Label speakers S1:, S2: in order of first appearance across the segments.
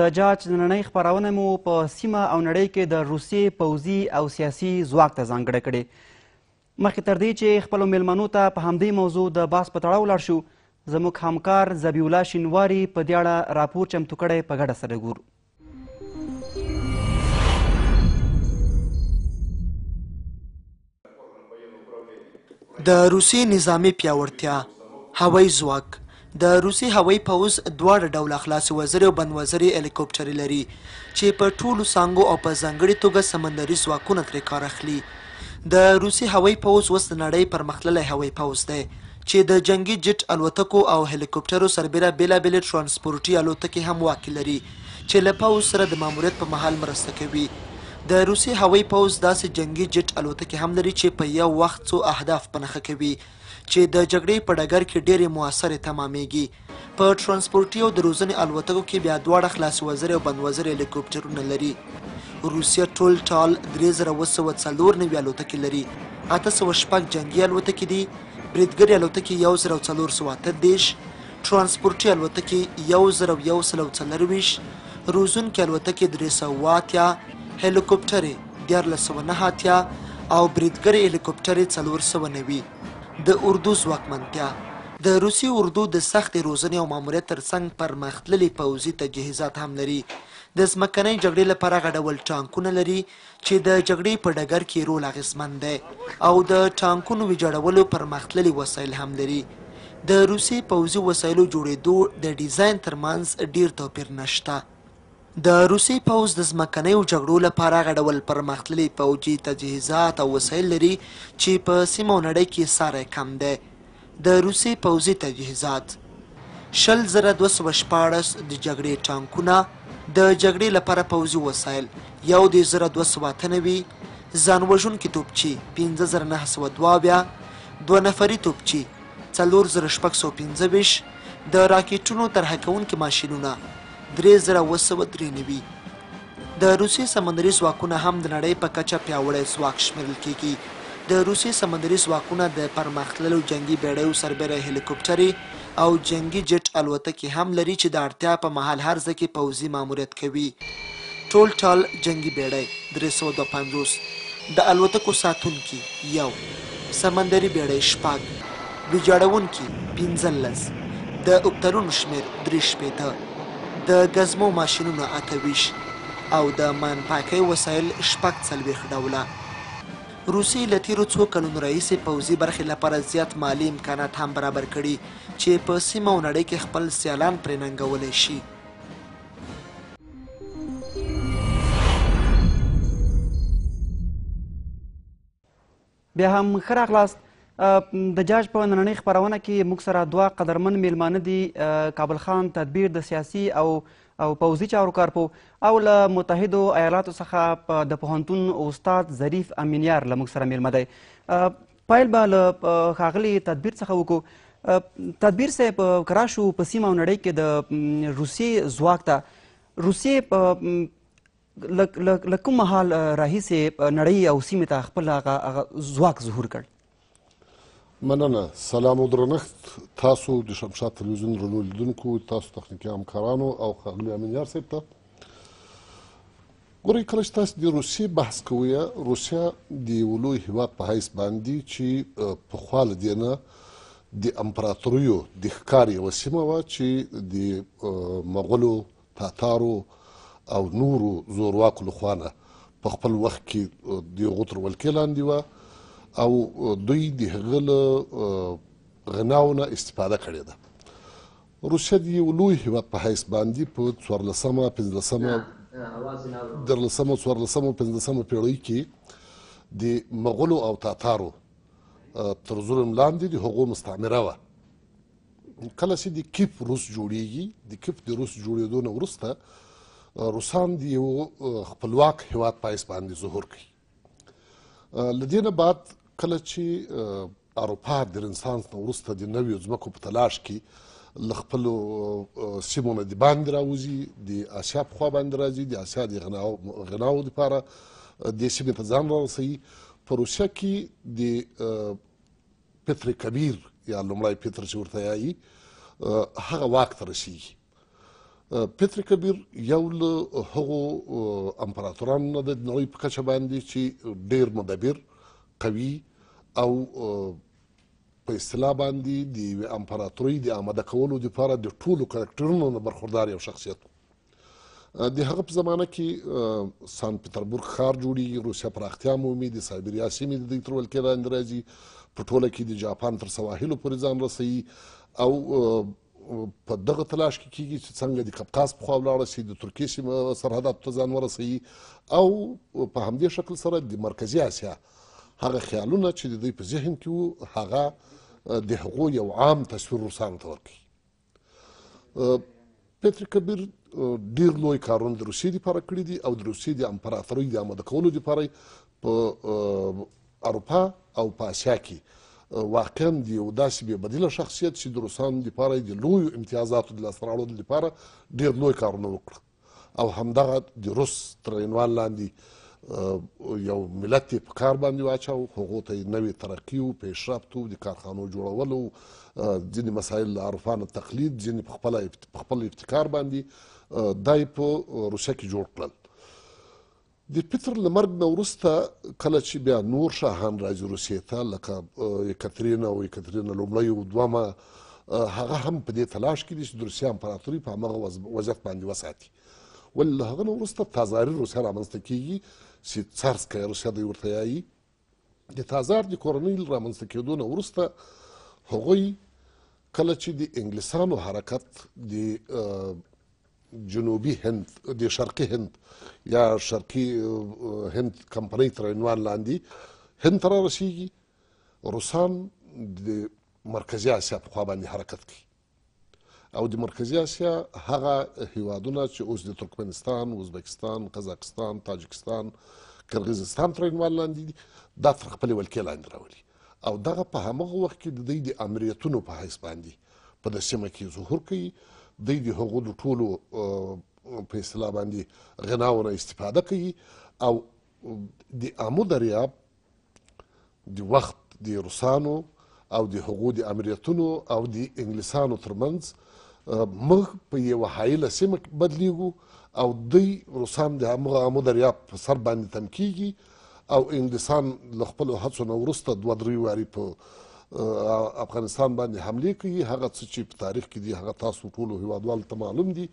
S1: د جاج نننۍ خپرونه مو په سیمه او نړۍ کې د روسیې پوځي او سیاسي ځواک ته ځانګړې کړې مخکې تر دې چې خپلو میلمنو ته په همدې موضوع د باس په تړاو لاړ شو زموږ همکار ذبی الله شینواري په دې اړه راپور چمتو کړی په ګډه سره ګورو
S2: د روسیې نظامي پیاوړتیا هوایي ځواک د روسي هوایي پوځ دواړه ډوله خلاصې وزرې او بند وزرې هلیکوپټرې لري چې په ټولو څانګو او په ځانګړي توګه سمندري ځواکونه ترې کار اخلي د روسي هوایي پوځ اوس د نړۍ پرمختللی هوایي پوځ دی چې د جنګي جټ الوتکو او هلیکوپټرو سربېره بېلابېلې ټرانسپورټي الوتکې هم واک کې لري چې له پوځ سره د ماموریت په مهال مرسته کوي. د روسیې هوایي پوځ داسې جنګي جیټ الوتکې هم لري چې په یو وخت څو اهداف په نښه کوي، چې د جګړې په ډګر کې ډېرې موثرې تمامېږي. په ټرانسپورټي او د روزنې الوتکو کې بیا دواړه خلاص وزرې او بند وزرې هلیکوپټرونه لري. روسیه ټول ټال درې زره اوه سوه څلور نوي الوتکې لري، اته سوه شپږ جنګي الوتکې دي، بریدګرې الوتکې یو زر او څلور سوه اته دېرش، ټرانسپورټي الوتکې یو زر او یو سل او څلور ویشت، روزونکې الوتکې درې سوه اووه اتیا، هلیکوپټرې دیارلس سوه نهه اتیا او بریدګرې هلیکوپټرې څلور سوه نوي. د اردو ځواکمنتیا، د روسي اردو د سختې روزنې او ماموریت تر څنګ پرمختللي پوځي تجهیزات هم لري. د ځمکنۍ جګړې لپاره هغه ډول ټانکونه لري چې د جګړې په ډګر کې رول اغیزمن دی او د ټانکونو ویجاړولو پرمختللي وسایل هم لري د روسي پوځي وسایلو جوړېدو د ډیزاین ترمنځ ډیر توپیر نشته د روسي پوځ د ځمکنیو جګړو لپاره هغه ډول پرمختللي پوځي تجهیزات او وسایل لري چې په سیمه او نړۍ کې ساری کم دی د روسي پوځي تجهیزات، شل زره دوه سوه شپاړس د جګړې ټانکونه، د جګړې لپاره پوځي وسایل یو دېرش زره دوه سوه اته نوي، ځان وژونکي توپچي پنځه زره نهه سوه دوه اویا، دوه نفري توپچي څلور زره شپږ سوه پنځه ویشت، د راکټونو طرحه کوونکي ماشینونه، درې زره اوه سوه درې نوي د روسیې سمندري ځواکونه هم د نړۍ په کچه پیاوړی ځواک شمیرل کیږي د روسیې سمندري ځواکونه د پرمختللو جنگي بیړیو سربېره هلیکوپټرې او جنگي جټ الوتکې هم لري چې د اړتیا په مهال هر ځای کې پوځي ماموریت کوي ټول ټال جنگي بیړی 352 د الوتکو ساتونکي یو سمندري بیړی شپږ ویجاړونکي پنځلس، د اوکترونو شمېر درې شپېته، د ګزمو ماشینونه اته ویشت او د ماین پاکۍ وسایل شپږ څلوېښت ډوله. روسیې له تېرو څو کلونو راهیسې پوځي برخې لپاره زیات مالي امکانات هم برابر کړي چې په سیمه او نړۍ کې خپل سیالان پرې ننګولی شي.
S1: بیا هم ښه راغلاست د جاج په نننۍ خپرونه کې موږ سره دوه قدرمن میلمانه دي کابل خان تدبیر د سیاسي او او پوځي چارو کارپو او له متحدو ایالاتو څخه د پوهنتون استاد ظریف امینیار له موږ سره میلمه دی پایل به له ښاغلي تدبیر څخه وکړو تدبیر صاحب که راشو په سیمه او نړۍ کې د روسیې ځواک ته روسیې له کوم مهال راهیسې نړۍ او سیمې ته خپل هغه ځواک ظهور کړ
S3: مننه سلام او درنښت تاسو د شمشاد تلویزیون درنو لیدونکو تاسو تخنیکي همکارانو او ښاغلي امین یار صاحب ته ګورئ کله چې تاسو د روسیې بحث کوئ روسیه د یو لوی هیواد په حیث باندې چې پخوا له دې نه د امپراتوریو د ښکار یوه سیمه وه چې د مغولو تاتارو او نورو زورواکو له خوا نه په خپل وخت کې د هغو تر ولکې لاندې وه او دوی د هغه له غناو نه استفاده کړې ده روسیه د یو لوی هیواد په حیث باندې په څوارلسمه پنځلسمه درلسمه څوارلسمه پنځلسمه پیړۍ کې د مغولو او تاتارو تر ظلم لاندې د هغو مستعمره وه کله چې د کیپ روس جوړیږي د کیپ د روس جوړیدو نه وروسته روسان د یو خپلواک هیواد پایس باندې ظهور کوي لدې نه بعد کله چې اروپا د رنسانس نه وروسته د نویو ځمکو په تلاش کې له خپلو سیمو نه د باندې راوځي د اسیا په خوا باندې راځي د اسیا د غناو لپاره دې سیمې ته ځان رارسوي په روسیه کې د پتر کبیر یا لومړی پتر چې ورته یایي هغه واک ته رسیږي پتر کبیر یو له هغو امپراتورانو نه د نړۍ په کچه باندې چې ډیر مدبر قوي او په اصطلاح باندې د یوې امپراتورۍ د آماده کولو لپاره د ټولو کرکټرونو نه برخوردار یو شخصیت د هغه په زمانه کې سان پتربورګ ښار جوړیږي روسیه پراختیا مومي د سایبریا سیمې د دوی تر ولکې لاندې راځي په ټوله کې د جاپان تر سواحلو پورې ځان رسوي او په دغه تلاش کې کیږي چې څنګه د قفقاز په خوا ولاړه شي د ترکیې سیمه سرحداتو ته ځان ورسوي او په همدې شکل سره د مرکزي اسیا هغه خیالونه چې د دوی په ذهن کې وو هغه د هغو یو عام تصویر روسانو ته ورکوي پتر کبیر ډیر لوی کارونه د روسیې لپاره کړي دي او د روسیې د امپراتورۍ د آماده کولو لپاره په اروپا او په اسیا کې واقعا د یو داسې بې بدیله شخصیت چې د روسانو لپاره د لویو امتیازاتو د لاسته راوړلو لپاره ډیر لوی کارونه وکړل او همدغه د روس تر عنوان لاندې یو ملت یې په کار باندې واچاو هغو ته یې نوې ترقي و پیشرفت و د کارخانو جوړولو ځینې مسایل له عرفانه تقلید ځینې په خپل په خپل ابتکار باندې دا یې په روسیه کې جوړ کړل د پتر له مرګ نه وروسته کله چې بیا نور شاهان راځي روسیې ته لکه یکترینا او یکترینا لومړی او دومه هغه هم په دې تلاش کې دي چې د روسیې امپراتوري په همغه وضعیت باندې وساتي ولې له هغه نه وروسته تازاري روسیه رامنځته کیږي چې څارسکه روسیه دوی ورته یایي د تازار د کورنۍ له رامنځته کېدو نه وروسته هغوی کله چې د انګلیسانو حرکت د جنوبي هند د شرقي هند یا شرقي هند کمپنۍ تر عنوان لاندې هند ته رارسیږي روسان د مرکزي اسیا په خوا باندې حرکت کوي او د مرکزي اسیا هغه هیوادونه چې اوس د ترکمنستان، ازبکستان، قزاقستان، تاجکستان، کرغیزستان تر عنوان لاندې دي دا تر خپلې ولکې لاندې راولي او دغه په همغه وخت کې د دوی د امریتونو په حیث باندې په د سیمه کې ظهور کوي دوی د هغو د ټولو په اصطلاح باندې غناونه استفاده کوي او د امو دریاب د وخت د روسانو او د هغو د امریتونو او د انګلیسانو ترمنځ موږ په یوه حایله سیمه بدلیږو او دوی روسان د همغه امو دریاب په سر باندې تم کیږي او انګلیسان له خپلو هڅو نه وروسته دوه درې واري په افغانستان باندې حمله کوي هغه څه چې په تاریخ کې دي هغه تاسو ټولو هیوادوالو ته معلوم دي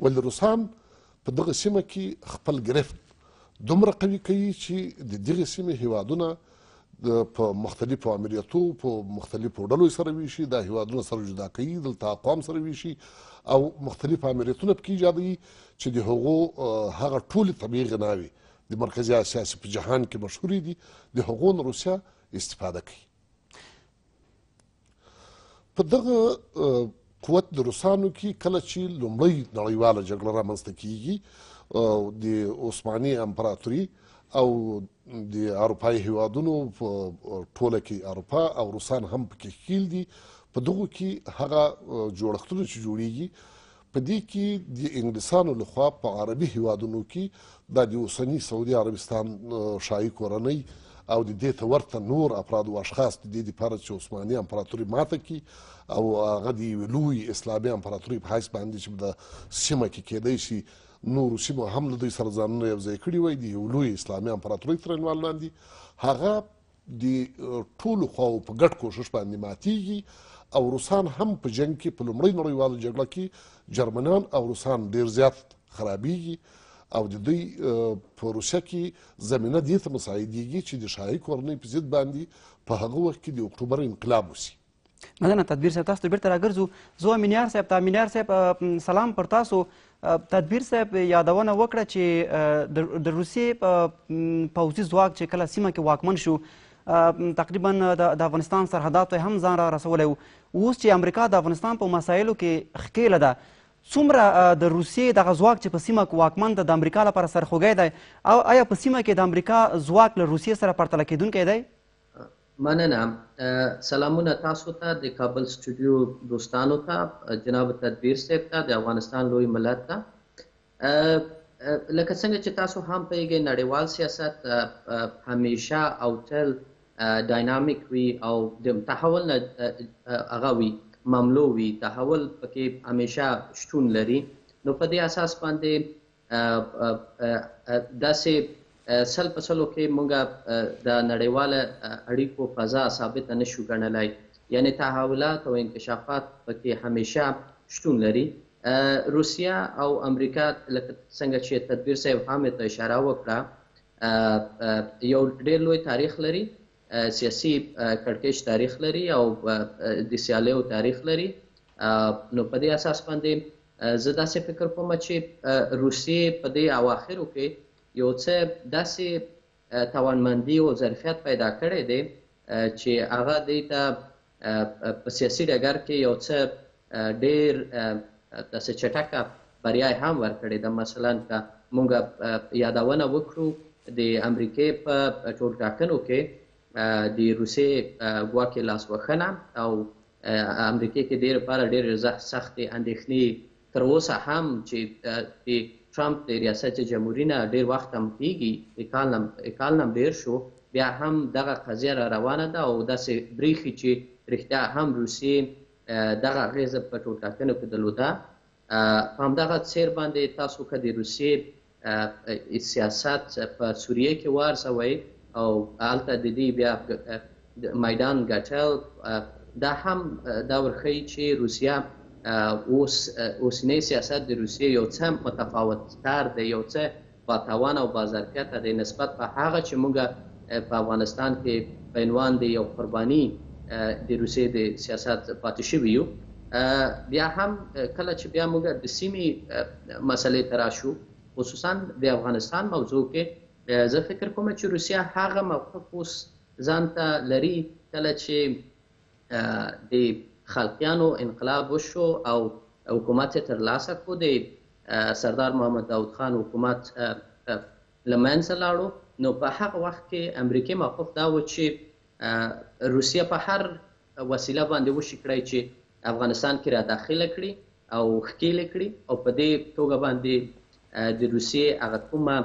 S3: ولې روسان په دغه سیمه کې خپل ګرفت دومره قوي کوي چې د دغه سیمې هیوادونه په مختلفو امریتو په مختلفو ډلو سره ویشي دا هیوادونه سره جدا کوي دلته اقوام سره ویشي او مختلف امریتونه پکې ایجادوي چې د هغو هغه ټولې طبیعي غناوې د مرکزي اسیا چې په جهان کې مشهورې دي د هغو نه روسیه استفاده کوي په دغه قوت د روسانو کې کله چې لومړی نړیواله جګړه رامنځته کیږي د عثماني امپراتوري او د اروپایي هیوادونو په ټوله کې اروپا او روسان هم پکې ښکیل دي په دغو کې هغه جوړښتونه چې جوړیږي په دې کې د انګلیسانو له خوا په عربي هیوادونو کې دا د اوسني سعودي عربستان شاهي کورنۍ او د دې ته ورته نور افراد او اشخاص د دې لپاره چې عثماني امپراتوري ماته کړي او هغه د یوې لوی اسلامي امپراتوري په حیث باندې چې د سیمه کې کېدای شي نورو سیمو هم له دوی سره ځانونه یوځای کړي وای د یو لوی اسلامي امپراتورۍ تر عنوان لاندې هغه د ټولو خواوو په ګډ کوشش باندې ماتیږي او روسان هم په جنګ کې په لومړۍ نړیواله جګړه کې جرمنان او روسان ډیر زیات خرابیږي او د دوی په روسیه کې زمینه دې ته مساعدېږي چې د شاهي کورنۍ په ضد باندې په هغه وخت کې د اکتوبر انقلاب وسي
S1: مننه تدبیر صاحب تاسو ته بیرته راګرځو زو امینیار صاحب ته امینیار صاحب سلام پر تاسو تدبیر صاحب یادونه وکړه چې د روسیې پوځي ځواک چې کله سیمه کې واکمن شو تقریبا د افغانستان سرحداتو هم ځان را رسولی وو اوس چې امریکا د افغانستان په مسایلو کې ښکېله ده څومره د روسیې دغه ځواک چې په سیمه کې واکمن ده د امریکا لپاره سرخوږی دی او آیا په سیمه کې د امریکا ځواک له روسیې سره پرتله کېدونکی دی
S4: مننه سلامونه تاسو ته د کابل سټوډیو دوستانو ته جناب تدبیر صیب ته د افغانستان لوی ملت ته لکه څنګه چې تاسو هم پیږئ نړیوال سیاست همیشه او تل ډاینامیک وي او د تحول نه هغه وي مملو وي تحول پکې همیشه شتون لري نو په دې اساس باندې داسې سل په سلو کې موږ د نړیواله اړیکو فضا ثابته نه شو ګڼلای، یعنې تحولات او انکشافات په کې همیشه شتون لري. روسیه او امریکا لکه څنګه چې تدبیر صاحب حامد ته اشاره وکړه یو ډیر لوی تاریخ لري سیاسي کړکېچ تاریخ لري او د سیالیو تاریخ لري نو په دې اساس باندې زه داسې فکر کوم چې روسیې په دې اواخرو کې یو څه داسې توانمندي او ظرفیت پیدا کړی دی چې هغه دې ته په سیاسي ډګر کې یو څه ډېر داسې چټکه بریا یې هم ورکړې ده. مثلا که موږ یادونه وکړو د امریکې په ټولټاکنو کې د روسیې ګواکې لاسوښنه او امریکې کې دې لپاره ډېرې سختې اندېښنې تر اوسه هم چې د ټرمپ د ریاست جمهوري نه ډېر وخت هم کېږي، کال نه هم ډېر شو، بیا هم دغه قضیه را روانه ده او داسې برېښي چې رښتیا هم روسیې دغه اغېزه په ټولټاکنو کې درلوده. په همدغه څېر باندې تاسو که د روسیې سیاست په سوریه کې وارزوی او هلته د دوی بیا میدان ګټل دا هم دا ورښیي چې روسیه اوس اوسنی سیاست د روسیې یو څه متفاوت تر دی یو څه باتوان او بازرکته دی نسبت په هغه چې موږ په افغانستان کې په عنوان د یو قرباني د روسیې د سیاست پاتې شوي یو بیا هم کله چې بیا موږ د سیمې مسلې ته راشو خصوصا د افغانستان موضوع کې زه فکر کوم چې روسیه هغه موقف اوس ځان ته لري کله چې د خلقیانو انقلاب وشو او حکومت یې ترلاسه کړو د سردار محمد داود خان حکومت له منځه لاړو نو په هغه وخت کې امریکې موقف دا و چې روسیه په هر وسیله باندې وشي کړی چې افغانستان کې را داخله کړي او ښکېلې کړي او په دې توګه باندې د روسیې هغه کومه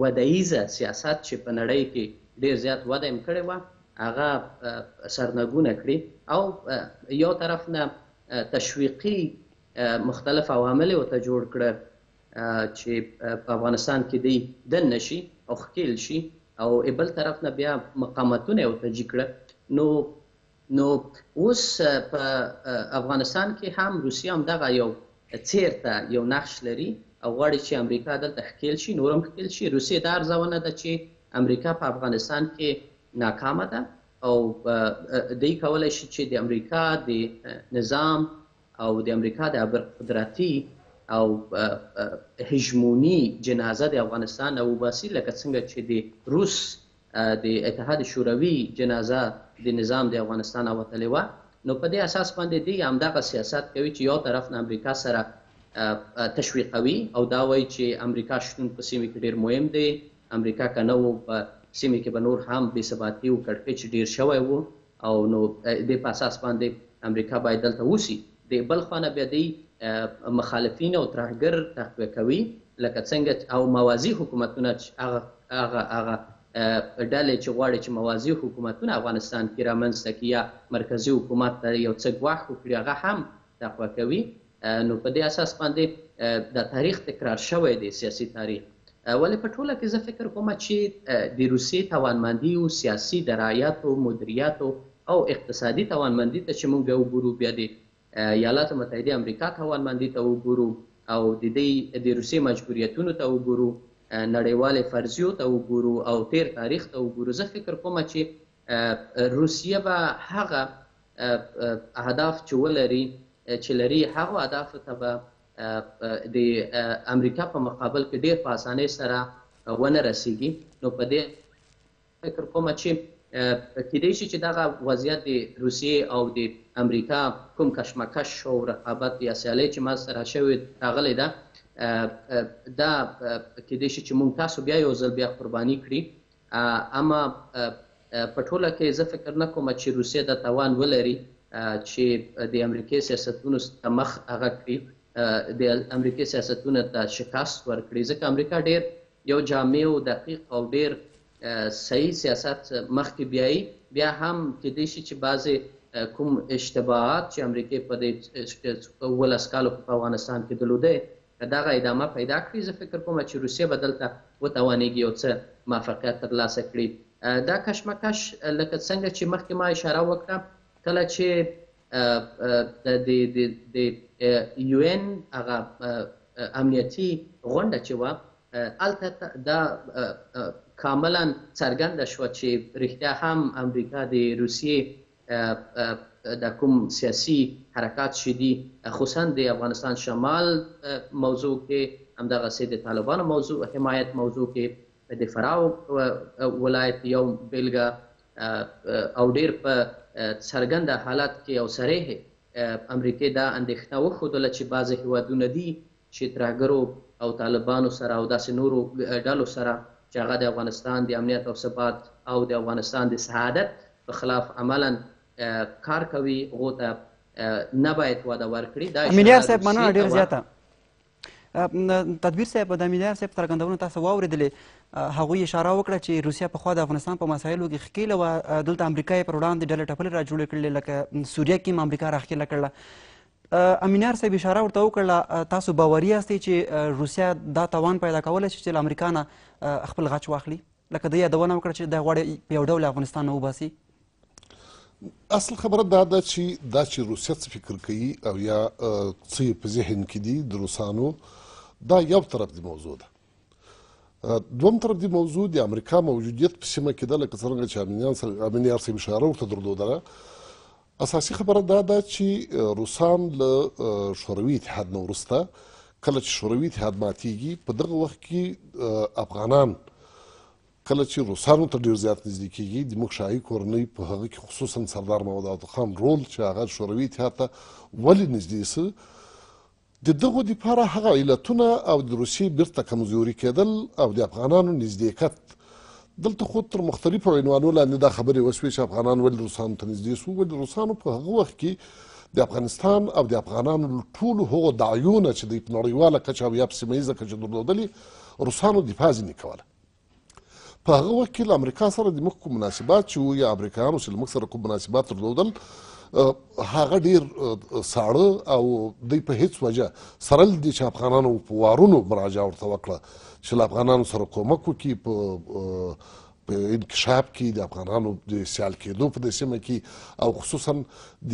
S4: وده ییزه سیاست چې په نړۍ کې ډېر زیات وده ېم کړې وه هغه سرنګونه کړي او یو طرف نه تشویقي مختلف عوامل یې ورته جوړ کړه چې په افغانستان کې دی دننه شي او ښکېل شي او ېې بل طرف نه بیا مقامتونه ېې ورته جي کړه نو نو اوس په افغانستان کې هم روسیه همدغه یو څیرته یو نقش لري او غواړي چې امریکا دلته ښکیل شي، نور هم ښکیل شي. روسیې دا ارزونه ده چې امریکا په افغانستان کې ناکامه ده او دی کولای شي چې د امریکا د نظام او د امریکا د ابرقدرتي او هژموني جنازه د افغانستان نه وباسي لکه څنګه چې د روس د اتحاد شوروي جنازه د نظام د افغانستانه وتلې وه نو په دې اساس باندې دی همدغه سیاست کوي چې یو طرف نه امریکا سره تشویقوي او دا وایي چې امریکا شتون په سیمه کې ډیر مهم دی امریکا کنه وو په سیمه کې به نور هم بې ثباتي او کړکېچ ډیر شوی وو او نو دې په اساس باندې امریکا باید دلته اوسي دې بل خوا نه بیا دی مخالفین او ترهګر تقویه کوي لکه څنګه او موازي حکومتونه هغه هغه هغه ډلې چې غواړي چې موازي حکومتونه افغانستان کې رامنځته کړي یا مرکزي حکومت ته یو څه ګواښ وکړي هغه هم تقویه کوي. نو په دې اساس باندې دا تاریخ تکرار شوی دی سیاسي تاریخ ولې په ټوله کې زه فکر کوم چې د روسي توانمندي او سیاسي درایت او مدیریت او او اقتصادي توانمندي ته چې مونږ وګورو بیا د ایالاتو متحده امریکا توانمندي ته وګورو او د دې د روسیې مجبوریتونو ته وګورو نړیوالې فرضیو ته وګورو او تیر تاریخ ته وګورو زه فکر کوم چې روسیه به هغه اهداف چې ولري چې لري هغو اهدافو ته به د امریکا په مقابل کې ډیر په اسانۍ سره ونه رسیږي نو په دې فکر کوم چې کېدای شي چې دغه وضعیت د روسیې او د امریکا کوم کشمکش او رقابت یا سیالۍ چې منځته راشوې راغلې ده دا کېدای شي چې مونږ تاسو بیا یو ځل بیا قرباني کړي اما په ټوله کې زه فکر نه کوم چې روسیه دا توان ولري چې د امریکې سیاستونو ته مخ هغه کړي، د امریکې سیاستونه ته شکست ورکړي، ځکه امریکا ډېر یو جامع او دقیق او ډېر صحیح سیاست مخکې بیایي، بیا هم کېدای شي چې بعضې کوم اشتباهات چې امریکې په دې اوولس کالو کې په افغانستان کې دلوده که دغه ادامه پیدا کړي زه فکر کوم چې روسیه به دلته وتوانیږي یو څه موفقیت تر لاسه کړي. دا کشمکش لکه څنګه چې مخکې ما اشاره وکړه کله چې د د یو ان هغه امنیتي غونډه چې وه هلته دا کاملا څرګنده شوه چې رښتیا هم امریکا د روسیې دا کوم سیاسی حرکات چی دی خوصا د افغانستان شمال موضوع کی همدغسی د طالبانو موضوع حمایت موضوع کی د فراه ولایت یو بیلګه او ډیر په څرګنده حالت کی او صریح امریکی دا اندیښنه وښودله چی بعضی هیوادونه دی چې ترهګرو او طالبانو سره او داسې نورو ډلو سره چې هغه د افغانستان د امنیت او ثبات او د افغانستان د سعادت په خلاف عملا کار کوي هغو ته نه باید وده ورکړي دا
S1: ملیار صاحب مننه ډیر زیاته تدبیر صاحب د ملیار صاحب څرګندونه تاسو واورېدلې هغوی اشاره وکړه چې روسیا پخوا د افغانستان په مسایلو کې ښکېله وه دلته امریکا یې پر وړاندې ډلې ټپلې را جوړې کړلې لکه سوریه کې هم امریکا راښکېله کړله امینار صاحب اشاره ورته وکړله تاسو باوري یاستئ چې روسیه دا توان پیدا کولی شي چې له امریکا نه خپل غچ واخلي لکه ده یادونه وکړه چې دا غواړي په یو ډول افغانستان نه وباسي
S3: اصل خبره دا ده چې دا چې روسیه څه فکر کوي او یا څه یې په ذهن کې دي د روسانو دا یو طرف د موضوع ده دوم طرف دی موضوع د امریکا موجودیت په سیمه کې ده لکه څنګه چې امینیان سره امینیار صاحب اشاره ورته درلودله اساسي خبره دا ده چې روسان له شوروي اتحاد نه وروسته کله چې شوروي اتحاد ماتیږي په دغه وخت کې افغانان کله چې روسانو ته ډیر زیات نږدې کیږي د موږ شاهي کورنۍ په هغه کې خصوصا سردار محمد خان رول چې هغه شوروي اتحاد ته ولې نږدې سه د دغو دپاره هغه علتونه او د روسیې بیرته کمزوري کیدل او د افغانانو نږدې کت دلته خو تر مختلفو عنوانو لاندې دا خبرې وسوې چې افغانان ولې روسانو ته نږدې سو ولې روسانو په هغه وخت کې د افغانستان او د افغانانو له ټولو هغو دعیو نه چې دوی په نړیواله کچه او یا په سیمه ییزه کچه درلودلې روسانو دفاع ځینې کوله په هغه وخت کې له امریکا سره د موږ کوم مناسبات چې وو یا امریکایانو چې له موږ سره کوم مناسبات درلودل هغه ډیر ساړه او دوی په هیڅ وجه سره دي چې افغانانو په وارونو مراجعه ورته وکړه چې له افغانانو سره کومک وکړي په په انکشاف کې د افغانانو د سیال کېدو په دې سیمه کې او خصوصا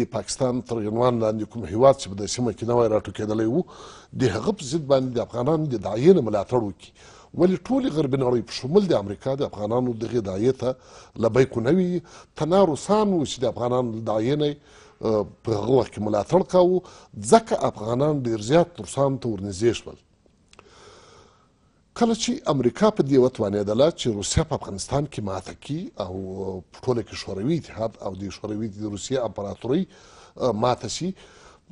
S3: د پاکستان تر عنوان لاندې کوم هیواد چې په دې سیمه کې نه وای راټوکېدلی وو د هغه په ضد باندې د افغانانو د داعیې نه ملاتړ وکړي ولې ټولې غربي نړۍ په شمول د امریکا د افغانانو دغې داعیې ته لبیک ونه ویي؟ تنها روسان وو چې د افغانانو له داعیې نه په هغه وخت کې ملاتړ کاوه، ځکه افغانان ډېر زیات روسانو ته ورنږدې شول. کله چې امریکا په دې وتوانېدله چې روسیه په افغانستان کې ماته کړي او په ټوله کې شوروي اتحاد او د شوروي د روسیې امپراتورۍ ماته شي،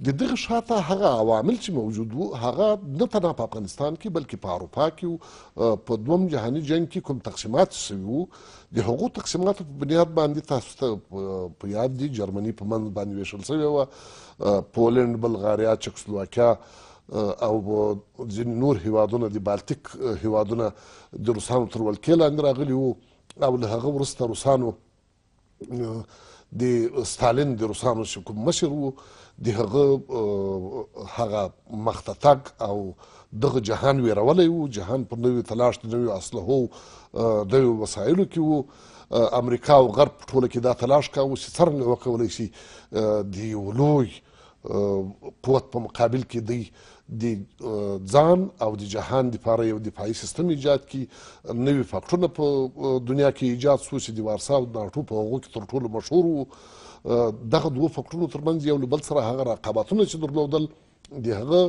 S3: د دغه شا ته هغه عوامل چې موجود وو هغه نه تنها په افغانستان کې بلکې په اروپا کې او په دوم جهاني جنګ کې کوم تقسیمات چې سوي وو د هغو تقسیماتو په بنیاد باندې تاسو ته په یاد دي جرمني په منځ باندې ویشل سوې وه پولنډ بلغاریا چکسلواکیا او ځینې نور هیوادونه د بالتیک هیوادونه د روسانو تر ولکې لاندې راغلي وو او له هغه وروسته روسانو د ستالین د روسانو چې کوم مشر وو د هغه هغه مخته تګ او دغه جهان ویرولی وو جهان په نوي تلاش د نویو اسلحو نویو وسایلو کې وو امریکا او غرب په ټوله کې دا تلاش کاوه چې څرنګه وکولی شي د یو لوی قوت په مقابل کې دی د ځان او د جهان لپاره یو دفاعي سیستم ایجاد کی نوي فاکټونه په دنیا کې ایجاد شو چې د وارسا او ناټو په هغو کې تر ټولو مشهور وو دغه دوه فاکټونو ترمنځ یو له بل سره هغه رقابتونه چې درلودل د هغه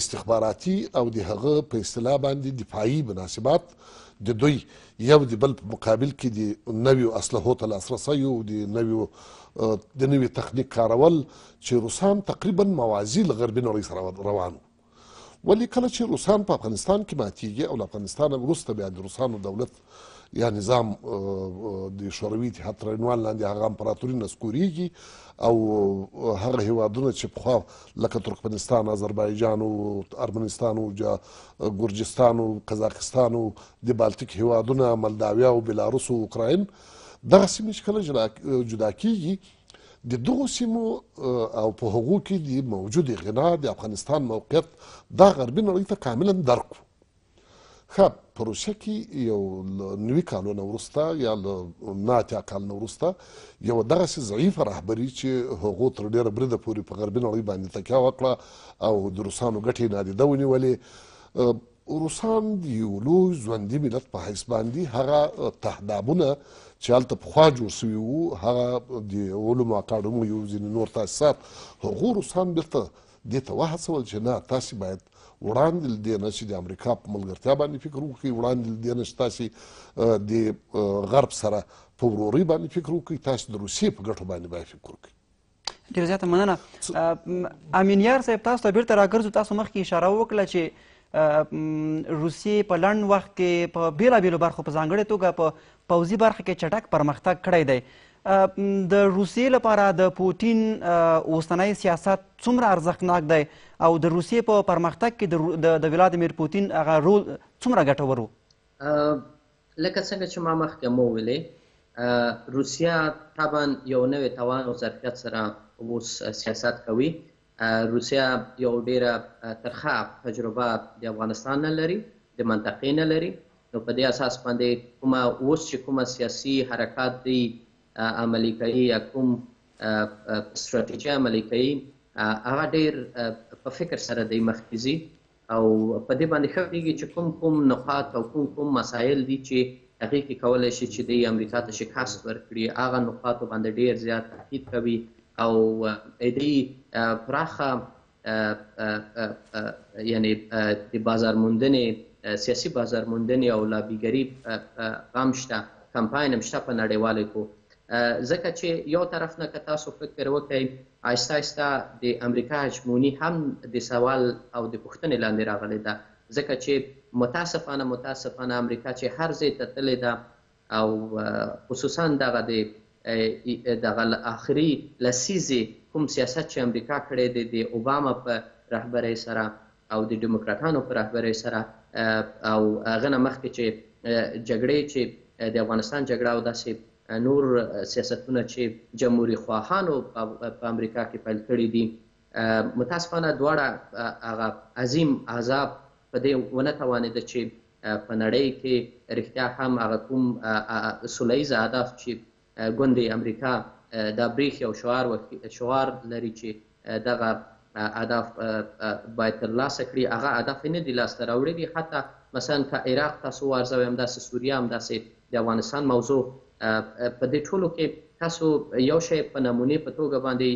S3: استخباراتي او د هغه په اصطلاح باندې دفاعي مناسبات د دوی یو د بل په مقابل کې د نویو اسلحو ته لاسرسی او د نویو د نوي تخنیک کارول چې روسان تقریبا موازي له غربي نړۍ سره روان وو ولی کله چې روسان په افغانستان کې ماتیږي او له افغانستانه وروسته بیا د روسانو دولت یا نظام د شوروي اتحاد تر عنوان لاندې هغه امپراتوري نسکوریږي او هغه هیوادونه چې پخوا لکه ترکمنستان آذربایجان او ارمنستان او ګرجستان او قزاقستان او د بالتیک هیوادونه ملداویا او بلاروس او اوکراین دغه سیمې چې کله جدا کیږي د دغو سیمو او په هغو کې د موجود غنا د افغانستان موقعیت دا غربي نړۍ ته کاملا درک وو ښه په روسیه کې یو نوي کالو نه وروسته یا له نه اتیا کال نه وروسته یو دغسې ضعیفه رهبري چې هغو تر ډېره بریده پورې په غربي نړۍ باندې تکیه وکړه او د روسانو ګټې نادیده ونیولې روسان د یو لوی ژوندي ملت په حیث باندې هغه تهدابونه چې هلته پخوا جوړ سوي وو هغه د علومو اکاډمیو ځینې نور تاسیسات هغو روسان بیرته دې ته وهڅول چې نه تاسې باید وړاندې له دې نه چې د امریکا په ملګرتیا باندې فکر وکړئ وړاندې له دې نه چې تاسې د غرب سره په ورورۍ باندې فکر وکړئ تاسې د روسیې په ګټو باندې باید فکر وکړئ
S1: ډیر زیاته مننه امین یار صاحب تاسو ته بیرته راګرځو تاسو مخکې اشاره وکړه چې روسیې په لنډ وخت کې په بیلابیلو برخو په ځانګړې توګه په پوځي برخه کې چټک پرمختګ کړی دی د روسیې لپاره د پوتین اوسنی سیاست څومره ارزښتناک دی او د روسیې په پرمختګ کې د ولادیمیر پوتین هغه رول څومره ګټور و
S4: لکه څنګه چې ما مخکې هم وویلې، روسیه طبعاً یو نوې توان او ظرفیت سره اوس سیاست کوي. روسیه یو ډېره ترخه تجربه د افغانستان نه لري، د منطقې نه لري، نو په دې اساس باندې کومه اوس چې کومه سیاسي حرکات دوی عملي کوي یا کوم ستراتیژي عملي کوي، هغه ډېر په فکر سره دوی مخکې ځي او په دې باندې ښه پوهېږي چې کوم کوم نقاط او کوم کوم مسایل دي چې هغې کې کولی شي چې دی امریکا ته شکست ورکړي، هغه نقاطو باندې ډېر زیات تاکید کوي او دی پراخه یعنې د بازارموندنې سیاسي بازارموندنې او لابیګري غم شته، کمپاین هم شته په نړیوالې کو ځکه چې یو طرف نه که تاسو فکر وکړئ آهسته آهسته د امریکا هجموني هم د سوال او د پوښتنې لاندې راغلې ده ځکه چې متاسفانه متاسفانه امریکا چې هر ځای ته تللې ده او خصوصا دغه د دغه اخري لسیزې کوم سیاست چې امریکا کړی دی د اوباما په رهبرۍ سره او د ډیموکراتانو په رهبرۍ سره او هغه نه مخکې چې جګړې چې د افغانستان جګړه او داسې نور سیاستونه چې جمهوري خواهانو په امریکا کې پیل کړي دي متاسفانه دواړه هغه عظیم احزاب په دې ونه توانېده چې په نړۍ کې رښتیا هم هغه کوم سوله ییز اهداف چې ګوندې امریکا دا برېښي او شعار شعار لري چې دغه اهداف باید ترلاسه کړي، هغه اهداف یې نه دي لاسته راوړلي، حتی مثلا که عراق تاسو وارزوئ، همداسې سوریه، همداسې د افغانستان موضوع، په دې ټولو کې تاسو یو شی په نمونې په توګه باندې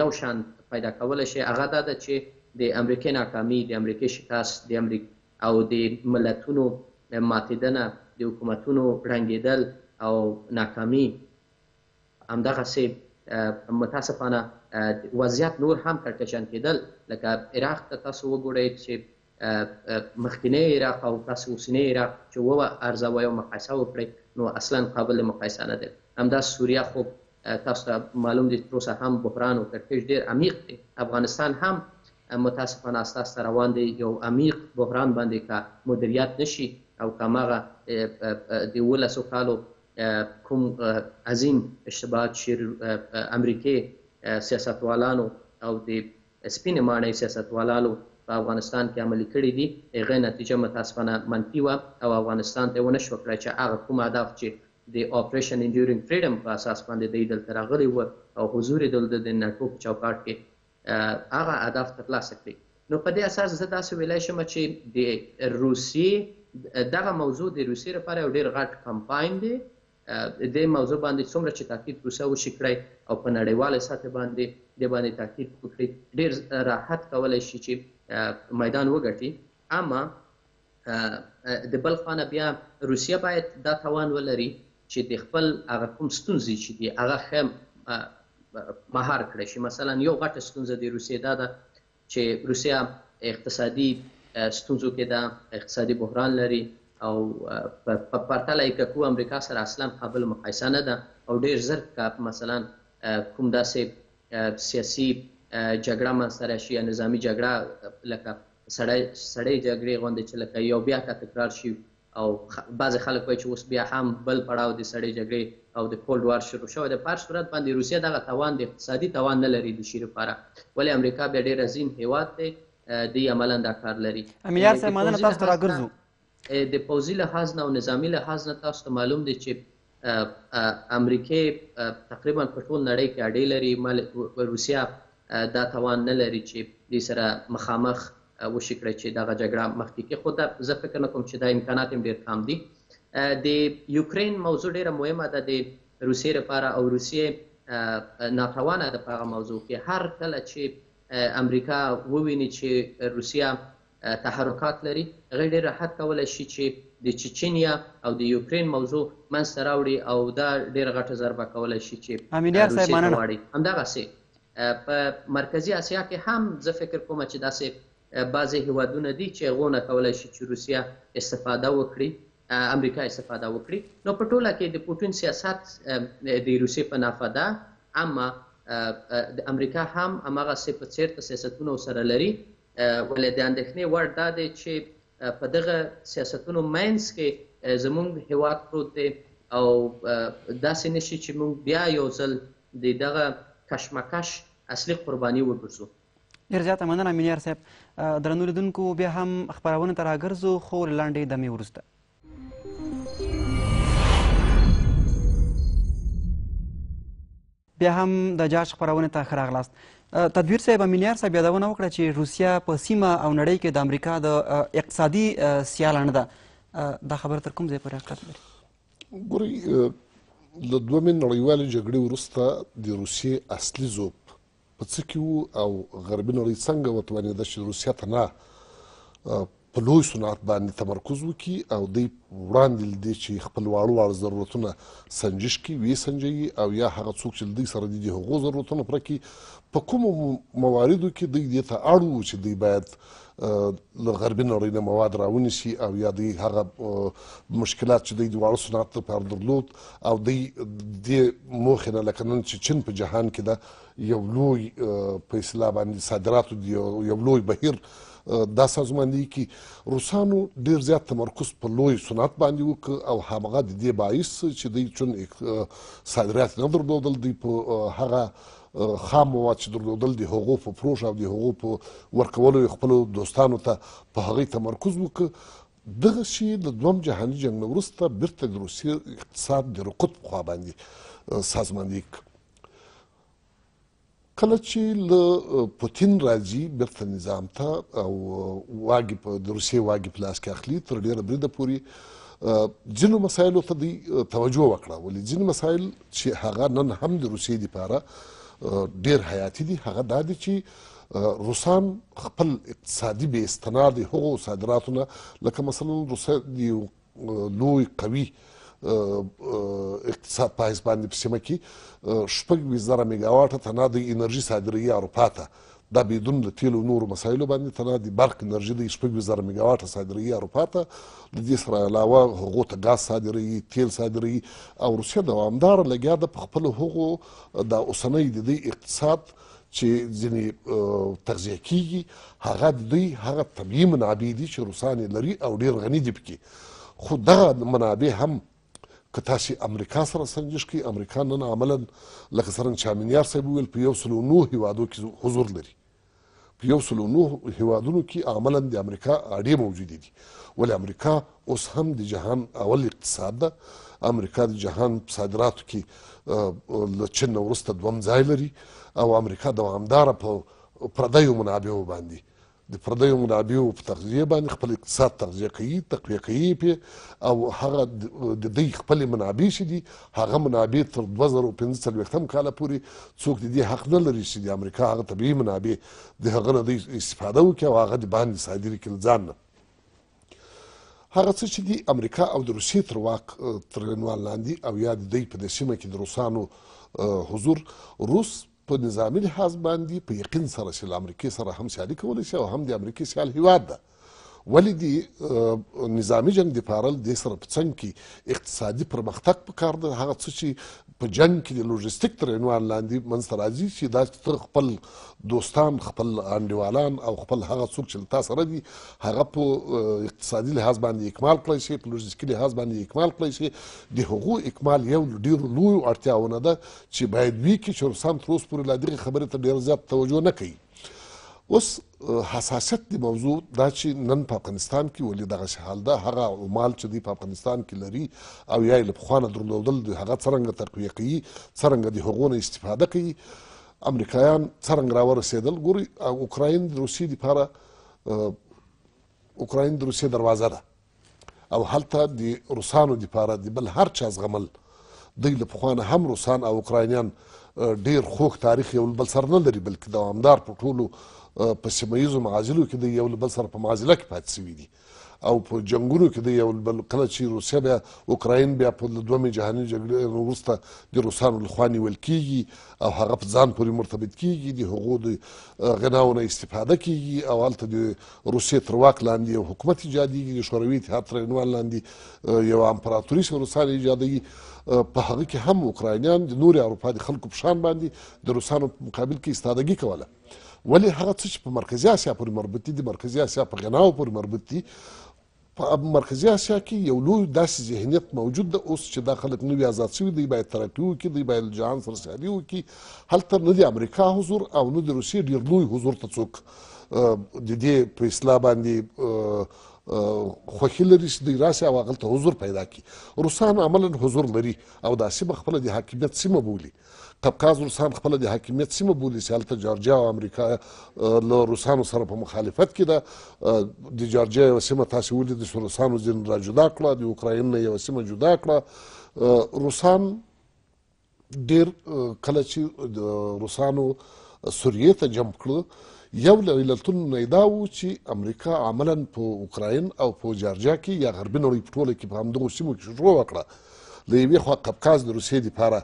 S4: یو شان پیدا کولی شئ، هغه دا ده چې د امریکې ناکامي، د امریکې شکست، د امریکې. او د ملتونو ماتېدنه، د حکومتونو ړنګېدل او ناکامي، همدغسې متاسفانه وضعیت نور هم کړکشن کېدل، لکه عراق ته تاسو وګورئ چې مخکینی عراق او تاسو اوسنی عراق چې وه ارزوئ او مقایسه وکړئ نو اصلاً قابل مقایسه نه دی، همدا سوریه خو تاسو ته معلوم دی تر اوسه هم بحران او کړکیچ ډېر عمیق دی، افغانستان هم متاسفانه استاذ ته روان دی یو عمیق بحران باندی که مدریت نشی او که هماغه د اوولسو کالو کوم عظیم اشتباهات چی امریکی سیاستوالانو او د سپینی ماڼی سیاستوالالو په افغانستان کی عملی کړی دی هغه نتیجه متاسفانه منفی وه او افغانستان ته ونه شوه کړای چه هغه کوم اهداف چی د آپریشن انډیورینګ فریډم په اساس باندی دی دلته راغلی وه او حضور یی دلته د نټو په چوکاټ کی هغه اهداف تر لاسه کړي نو په دې اساس زه داسې ویلای شم چې د روسیې دغه موضوع د روسیې لپاره یو ډېر غټ کمپاین دی د موضوع باندې څومره چې تاکید روسه وشي کړی او په نړیواله سطح باندې د باندې تاکید وکړي ډېر راحت کولای شي چې میدان وګټي اما که د بل خوا نه بیا روسیه باید دا توان ولري چې د خپل هغه کوم ستونزې چې دي هغه ښه مهار کړی شي مثلا یو غټه ستونزه د روسیې دا ده چې روسیه اقتصادي ستونزو کې ده اقتصادي بحران لري او په پرتله یې که کوو امریکا سره اصلا قابل مقایسه نه ده او ډیر زر که مثلا کوم داسې سیاسي جګړه منځته راشي یا نظامي جګړه لکه سړی سړی جګړې غوندې چې لکه یو بیا کا تکرار شي او بعضې خلک وایي چې اوس بیا هم بل پړاو د سړې جګړې او د کولډ وار شروع شوی دی. په هر صورت باندې روسیه دغه توان د اقتصادي توان نه لري د شي لپاره ولې امریکا بیا ډېر عظیم هېواد دی دی عملاً دا کار لري.
S1: امیار صاحب مننه تاسو ته راګرځو.
S4: د پوځي لحاظ نه او نظامي لحاظ نه تاسو ته معلوم دی چې امریکې تقریبا په ټول نړۍ کې اډې لري مل روسیه دا توان نه لري چې دې سره مخامخ وشي کړی چې دغه جګړه مخکې کې خو دا زه فکر نه کوم چې دا امکانات هم ډیر کم دي د یوکرین موضوع ډیره مهمه ده د روسیې لپاره او روسیې ناتوانه ده په هغه موضوع کې هر کله چې امریکا وویني چې روسیه تحرکات لري، هغوی ډېر راحت کولای شي چې د چیچینیا او د یوکرین موضوع منځ ته راوړي او دا ډېره غټه ضربه کولای شي چې
S1: روسیې ته واړوي.
S4: همدغسې په مرکزي اسیا کې هم زه فکر کوم چې داسې بعضې هېوادونه دي چې هغو نه کولای شي چې روسیه استفاده وکړي، امریکا استفاده وکړي. نو په ټوله کې د پوتین سیاست د روسیې په نفع ده، اما د امریکا هم همغسې په څېرته سیاستونه ورسره لري. ولې د اندېښنې وړ دا دی چې په دغه سیاستونو منځ کې زموږ هېواد پروت دی او داسې نه شي چې موږ بیا یو ځل د دغه کشمکش اصلي قرباني وګرځو.
S1: ډېره زیاته مننه مینیار صاحب. درنو لیدونکو بیا هم خپرونې ته راګرځو خو له لنډې دمې وروسته. بیا هم د جاج خپرونې ته ښه راغلاست تدویر صاحب امینیار صاحب یادونه وکړه چې روسیه په سیمه او نړۍ کې د امریکا د اقتصادي سیاله نه ده دا خبره تر کوم ځای پورې حقیقت لري
S3: ګورئ له دومې نړیوالې جګړې وروسته د روسیې اصلي ځوب په څه کې وو او غربي نړۍ څنګه وتوانېده چې روسیه ته نه په لوی صنعت باندې تمرکز وکړي او دی وړاندې لدې چې خپل واړه واړه ضرورتونه سنجش کړي وی سنجي او یا هغه څوک چې لدی سره دي د هغو ضرورتونه پوره کړي په کومو مواردو کې دی دې ته اړ وو چې دی باید له غربي نړۍ نه مواد راونیسي او یا دی هغه مشکلات چې دی د واړه صنعت لپاره درلود او دی دې موخې نه لکه نن چې چین په جهان کې ده یو لوی په اصطلاح باندې صادراتو دی یو لوی بهیر دا سازمان دی کې روسانو ډیر زیات تمرکز په لوی صنعت باندې وکړ او هغه د دې باعث چې دوی چون صادرات نه درلودل دوی په هغه خام مواد چې درلودل د هغو په فروش او د هغو په ورکولو خپل دوستانو ته په هغه تمرکز وکړ دغه شی د دوم جهاني جنگ نه وروسته بیرته د روسیې اقتصاد د رکود په خوا باندې سازماندهي کړ کله چې له پوتین راځي بیرته نظام ته او واګي په د روسیې واګي په لاس کې اخلي تر ډیره بریده پوري ځینو مسایلو ته دی توجه وکړه ولې ځینې مسایل چې هغه نن هم د روسیې لپاره ډیر حیاتي دي هغه دا دي چې روسان خپل اقتصادي به استناد هغو صادراتونه لکه مثلا روسیه د لوی قوي اقتصاد په حیث باندې په سیمه کې شپږ ویشت زره میګاواټه تنها د انرژي صادروي اروپا ته دا بدون له تیلو نورو مسایلو باندې تنها د برق انرژي د شپږ ویشت زره میګاواټه صادروي اروپا ته د دې سره علاوه هغو ته ګاز صادروي تیل صادروي او روسیه دوامداره لګیا ده په خپلو هغو دا اوسنۍ د دې اقتصاد چې ځینې تغذیه کیږي هغه د دوی هغه طبیعي منابع دي چې روسان یې لري او ډیر غني دي پکې خو دغه منابع هم که تاسو امریکا سره سنجش کړئ امریکا نن عملا لکه څنګه چې امینیار صاحب ویل په یو سلو نو هیوادو کې حضور لري په یو سلو نور هیوادونو کی عملا د امریکا اډې موجودې دي ولی امریکا اوس هم د جهان اول اقتصاد ده امریکا د جهان په صادراتو کی له چین نه وروسته دوم ځای لري او امریکا دوامداره په پردیو منابعو باندې د پردیو منابعو په تغذیه باندې خپل اقتصاد تغذیه کوي تقویه کوي پې او هغه د دوی خپل منابع چې دي هغه منابع تر دوه زره او پنځه څلوېښتم کاله پورې څوک د دې حق نه لري چې د امریکا هغه طبیعي منابع د هغه نه دی استفاده وکړي او هغه د باندې صادرې کړي له ځان نه هغه څه چې د امریکا او د روسیې تر واک تر عنوان لاندې او یا د دوی په دې سیمه کې د روسانو حضور روس په نظامي لحاظ باندي په یقین سره چې له امریکې سره هم سیالي کولی شي او هم د امریکې سیال هیواد ده ولې دی نظامی جنگ د پارل د سره په څنګ کې اقتصادي پرمختګ په کار ده هغه څه چې په جنگ کې د لوجستیک تر عنوان لاندې منځته راځي چې دا ته خپل دوستان خپل انډیوالان او خپل هغه څوک چې تا سره دي هغه په اقتصادي لحاظ باندې اکمال کړی شي په لوجستیکي لحاظ باندې اکمال کړی شي د هغو اکمال یو ډیر لوی اړتیاونه ده چې باید وي کې چې روسان تر اوسه پورې لا دغې خبرې ته ډېر زیات توجه نه کوي اوس حساسیت د موضوع دا چې نن په افغانستان کې ولې دغسې حال ده هغه عمال چې دوی په افغانستان کې لري او یا یې له پخوا نه درلودل د هغه څرنګه تقویه کوي څرنګه د هغو نه استفاده کوي امریکایان څرنګه راورسېدل ګوري اوکراین د روسیې دپاره اوکراین د روسیې دروازه ده او هلته د روسانو دپاره د بل هر چا زغمل دوی له پخوا نه هم روسان او اوکراینیان ډیر خوږ تاریخ یو له بل سره نه لري بلکې دوامدار په ټولو په سیمه ییزو معاضلو کې دوی یو له بل سره په معاضله کې پاتې شوي دي او په جنګونو کې دوی یو له بل کله چې روسیه بیا اوکراین بیا په له دومې جهاني جګړې وروسته د روسانو لخوا نیول کیږي او هغه په ځان پورې مرتبط کیږي د هغو د غناو نه استفاده کیږي او هلته د روسیه تر واک لاندې یو حکومت ایجادیږي د شوروي اتحاد تر عنوان لاندې یو امپراتوري چې روسان ایجادوي په هغه کې هم اوکراینیان د نورې اروپا د خلکو په شان باندې د روسانو په مقابل کې استادګي کوله ولې هغه څه چې په مرکزي اسیا پورې مربوط دي د مرکزي اسیا په غناو پورې مربوط دي په مرکزي اسیا کي یو لوی داسي ذهنیت موجود ده اوس چي دا خلک نوي ازاد سوي دی باید ترقي وکړي دی باید له جهان سره سیالي وکړي هلته نه د امریکا حضور او نه د روسیې ډیر لوی حضور ته څوک د دې په اصلاح باندې خوښي لري چې دوی راسي او هغلته حضور پیدا کړي روسان عملا حضور لري او دا سیمه خپله د حاکمیت سیمه بولي قفقاز روسان خپله د حاکمیت سیمه بولي چې هلته جارجیا او امریکا له روسانو سره په مخالفت کې ده د جارجیا یوه سیمه تاسې ولیدل چې روسانو ځینې را جدا کړه د اوکراین نه یوه سیمه جدا کړه روسان ډېر کله چې د روسانو سوریې ته جمپ کړو یو له علتونو نه دا و چې امریکا عملا په اوکراین او په جارجیا کې یا غربي نړۍ په ټوله کې په همدغو سیمو کې شروع وکړه له یوې خوا قفقاز د روسیې لپاره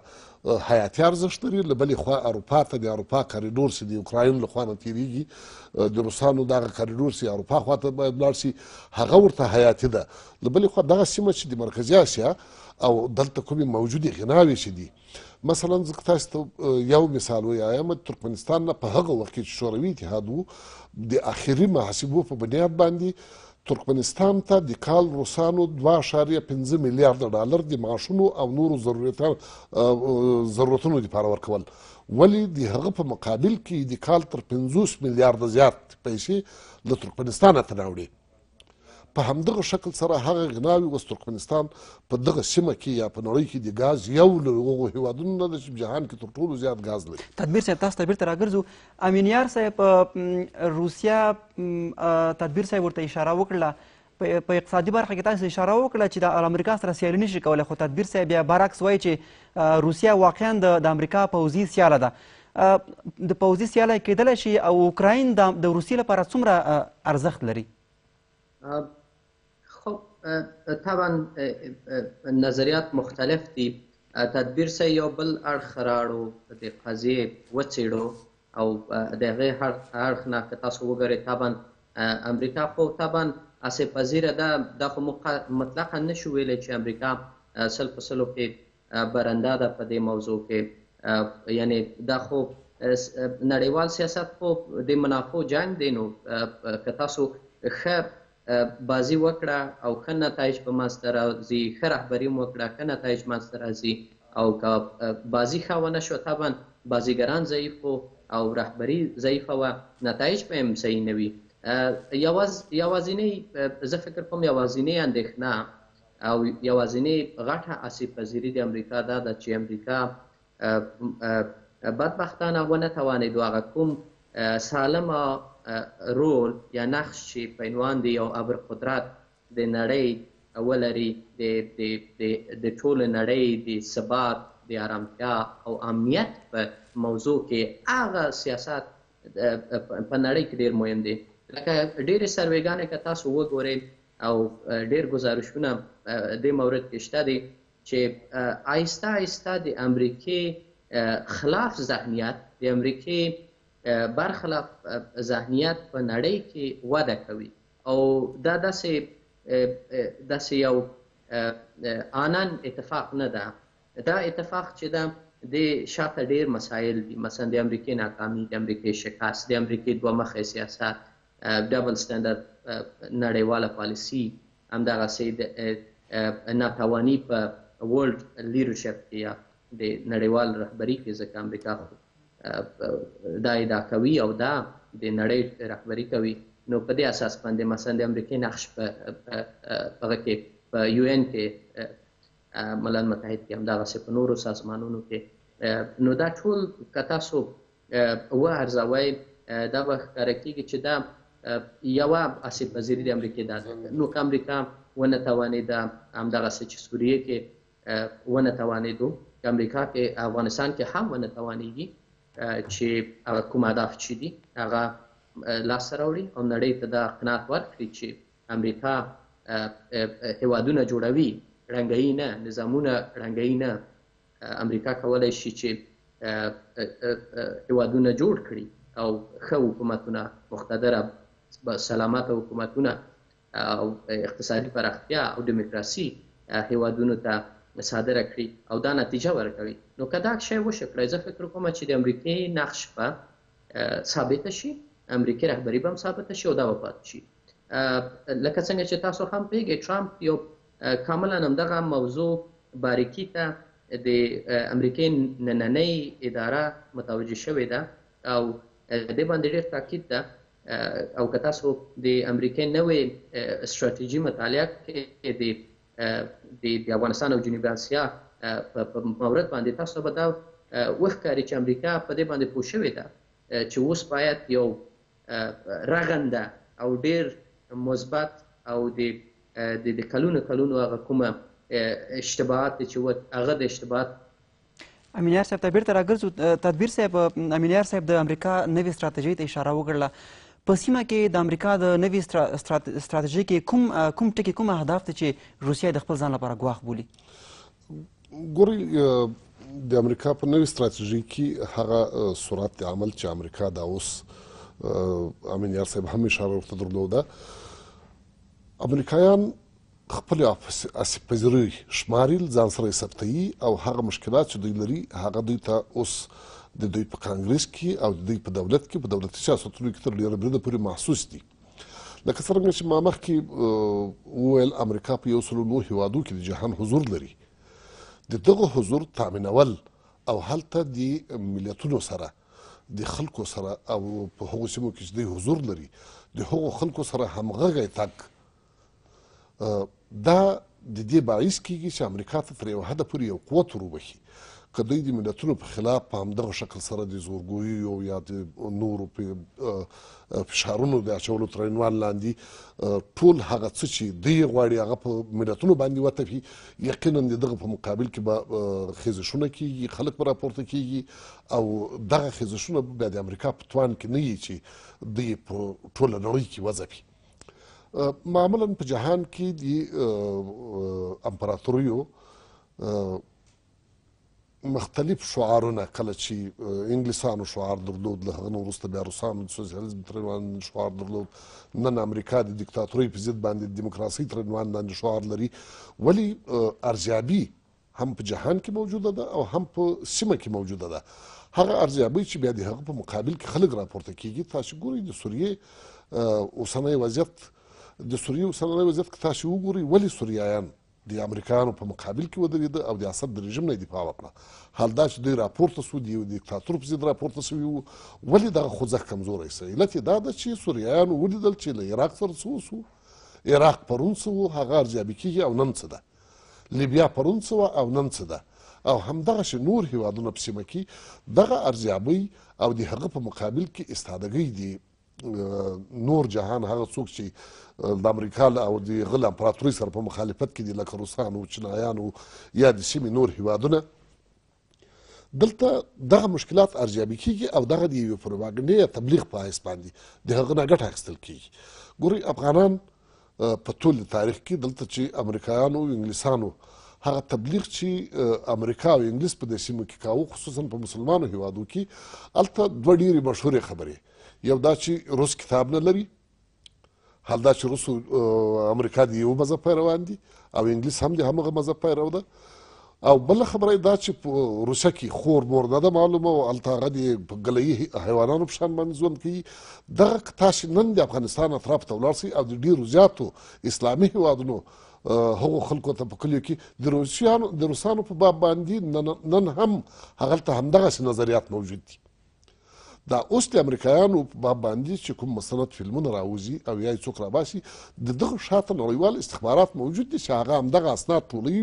S3: حیاتي ارزښت لري له بلې خوا اروپا ته د اروپا کاریډور چې د یوکراین له خوا نه تېرېږي د روسانو دغه کاریډور چې اروپا خوا ته باید لاړ شي هغه ورته حیاتي ده له بلې خوا دغه سیمه چې د مرکزي اسیا او دلته کومې موجودې غناوې چې دي مثلا زه که تاسو ته یو مثال ووایم ترکمنستان نه په هغه وخت کې چې شوروي اتحاد وو د اخري محاسبو په بنیاد باندې ترکمنستان ته د کال روسانو 2.5 میلیارډ ډالر د معاشونو او نورو ضرورتونو لپاره ورکول ولی د هغه په مقابل کې د کال تر 50 میلیارډ زیات پیسې له ترکمنستان ته راوړي په همدغه شکل سره هغه غناوي اوس ترکمنستان په دغه سیمه کې یا په نړۍ کې د ګاز یو له هغو هیوادونو نه ده چې جهان کې تر ټولو زیات ګاز لري
S1: تدبیر صاحب تاسو ته بیرته راګرځو امینیار صاحب روسیا تدبیر صاحب ورته اشاره وکړه په اقتصادي برخه کې تاسو اشاره وکړه چې د امریکا سره سیالي نشي کولای خو تدبیر صاحب بیا برعکس وایي چې روسیا واقعا د امریکا پوځي سیاله ده د پوځي سیالی کېدلی شي او اوکراین دا د روسیې لپاره څومره ارزښت لري خب
S4: طبعا نظریات مختلف دي تدبیر سه یو بل اړخ راړو د قضیه وڅېړو او د هغې اړخ نه که تاسو وګورئ طبعا امریکا خو طبعا اسې پذیره ده دا خو مطلقا نشو ویلی چې امریکا سل په سلو کې برنده ده په دې موضوع کې یعنې دا خو نړیوال سیاست خو د منافعو جنګ دی نو که تاسو ښه بازي وکړه او ښه نتایج به منځته راځي، ښه رهبري هم وکړه ښه نتایج منځته راځي او که بازي ښه ونه شوه طبعا بازیګران ضعیف وو او رهبري ضعیفه وه نتایج به هم صحیح نه وي. یوازینۍ زه فکر کوم یوازینۍ اندېښنه او یوازینې غټه اسیب پذیري د امریکا دا ده چې امریکا بدبختانه ونه توانیدو هغه کوم سالم رول یا نقش چې په عنوان د یو ابر قدرت د نړۍ ولري د ټولې نړۍ د ثبات د آرامتیا او امنیت په موضوع کې هغه سیاست په نړۍ کې ډېر مهم دی لکه ډېرې سروې ګانې که تاسو وګورئ او ډېر ګزارشونه دې مورد کې شته دي چې آهسته آهسته د امریکې خلاف ذهنیت د امریکې برخلاف ذهنیت په نړۍ کې وده کوي او دا داسې داسې یو آنن اتفاق نه ده دا اتفاق چې ده دې شاته ډېر مسایل دي مثلا د امریکې ناکامي، د امریکې شکست، د امریکې دوه مخی سیاست، ډبل سټنډرد نړیواله پالیسي، همدغسې د ناتواني په ورلډ لیډرشپ کې یا د نړیوال رهبري کې ځکه امریکا خو دا ادعا کوي او دا د نړۍ رهبري کوي نو په دې اساس باندې مثلا د امریکې نقش په هغه کې په یو این کې ملل متحد کې همداغسې په نورو سازمانونو کې نو دا ټول که تاسو و ارزوئ دا به ښکاره کېږي چې دا یوه اسیب پذیري د امریکې دا ده نو که امریکا ونه توانېده همدغسې چې سوریه کې ونه توانېدو که امریکا کې افغانستان کې هم ونه توانېږي چې هغه کوم اهداف چې دي هغه لاسته راوړي او نړۍ ته دا قناعت ورکړي چې امریکا هیوادونه جوړوي ړنګوي نه نظامونه ړنګوي نه امریکا کولای شي چې هیوادونه جوړ کړي او ښه حکومتونه مقتدره سلامت حکومتونه او اقتصادي پراختیا او دیموکراسي هیوادونو ته صادره کړي او دا نتیجه ورکوي نو که دا شی وشو کړی زه فکر کوم چې د امریکې نقش به ثابت شي امریکې رهبري به هم ثابت شي او دا به پاتې شي لکه څنګه چې تاسو هم پوهیږئ ټرامپ یو کاملا همدغه موضوع باریکی ته د امریکې نننۍ اداره متوجه شوې ده او د باندې ډیر تاکید ده او که تاسو د امریکې نوې ستراتیژي مطالعه کې د د افغانستان او جنوبي اسیا په مورد باندې تاسو به دا وښکاري چې امریکا په دې باندې پوه شوې ده چې اوس باید یو رغنده او ډیر مثبت او د د کلونو کلونو هغه کومه اشتباهات دی چی وه هغه د اشتباهات
S1: امینیار صاحب ته بیرته راګرځو تدبیر صاحب امینیار صاحب د امریکا نوې ستراتیژۍ ته اشاره وکړله په سیمه کې د امریکا د نوې ستراتیژۍ کې کوم کوم ټکي کوم اهداف دي چې روسیه د خپل ځان لپاره ګواښ بولي
S3: ګورئ د امریکا په نوې ستراتیژۍ کې هغه سرعت عمل چې امریکا دا اوس امین یار صاحب هم اشاره ورته درلوده امریکایان خپل اسیب پذیری شمارل ځان سره ثبتوي او هغه مشکلات چې دوی لري هغه دوی ته اوس د دوی په کانګریس کې او د دوی په دولت کې په دولتي سیاستونو کې تر ډیره بریده پورې محسوس دي لکه څرنګه چې ما مخکې وویل امریکا په یو سلو نور هیوادو کې د جهان حضور لري د دغه حضور تامینول او هلته د ملتونو سره د خلکو سره او په هغو سیمو کې چې دوی حضور لري د هغو خلکو سره همغږی تګ دا د دې باعث کیږي چې امریکا ته تر یو حده پورې یو قوت وروبخي که دوی د ملتونو په خلاف په همدغه شکل سره د زورګویو یا د نورو فشارونو د اچولو تر عنوان لاندې ټول هغه څه چې دوی غواړي هغه په ملتونو باندې وتپي یقینا د دغه په مقابل کې به خیزشونه کیږي خلک به راپورته کیږي او دغه خیزشونه بیا د امریکا په توان کې نه وي چې دوی په ټوله نړۍ کې وځپي معمولا په جهان کې د امپراتوریو مختلف شعارونه کله چې انګلیسانو شعار درلود له هغه وروسته بیا روسانو د سوسیالیزم تر عنوان شعار درلود نن امریکا د دیکتاتورۍ په ضد باندې د دیموکراسۍ تر عنوان لاندې شعار لري ولی ارزیابي هم په جهان کې موجوده ده او هم په سیمه کې موجوده ده هغه ارزیابۍ چې بیا د هغه په مقابل کې خلک راپورته کیږي تاسو ګورئ د سوریې اوسنی وضعیت د سوریې اوسنی وضعیت که تاسو وګورئ ولې سوریایان د امریکایانو په مقابل کې ودرېده او د اسد د رژیم نه دفاع وکړه حال دا چې دوی راپورته سو د یو دیکتاتور په ضد راپورته سوي وو ولې دغه خوځښت کمزوری سو علت یې دا ده چې سوریایانو ولیدل چې له عراق سره څه وسو عراق پرون څه و هغه ارزیابي کېږي او نن څه ده لیبیا پرون څه وه او نن څه ده او همدغسې نور هېوادونه په سیمه کې دغه ارزیابۍ او د هغه په مقابل کې استادګۍ دي نور جهان هغه څوک چې د امریکا او د غل امپراتورۍ سره په مخالفت کې دي لکه روسانو چینایانو یا د سیمې نور هیوادونه دلته دغه مشکلات ارزیابي کیږي او دغه د یوې پروپاګنډې یا تبلیغ په حیث باندې د هغه نه ګټه اخیستل کیږي ګورئ افغانان په ټول تاریخ کې دلته چې امریکایانو او انګلیسانو هغه تبلیغ چې امریکا او انګلیس په دې سیمو کې کاوه خصوصا په مسلمانو هیوادو کې هلته دوه ډېرې مشهورې خبرې یو دا چې روس کتاب نه لري حال دا چې روس امریکا د یو مذهب پیروان دي او انګلیس هم د همغه مذهب پیرو ده او بل خبره دا چې په روسیه کې خور مور نه ده معلومه او هلته هغه د په ګلهي حیوانانو په شان باندې ژوند کوي دغه تاسې نن د افغانستان اطراف ته ولاړ او د ډېرو زیاتو اسلامي هیوادونو هغو خلکو ته په کلیو کې د روسیانو د روسانو په باب باندې نن هم هغلته همدغسې نظریات موجود دي دا اوس د امریکایانو په باب باندې چې کوم مستند فلمونه راوځي او یا یې څوک راباسي د دغه شاته نړیوال استخبارات موجود دي چې هغه همدغه اسناد ټولوي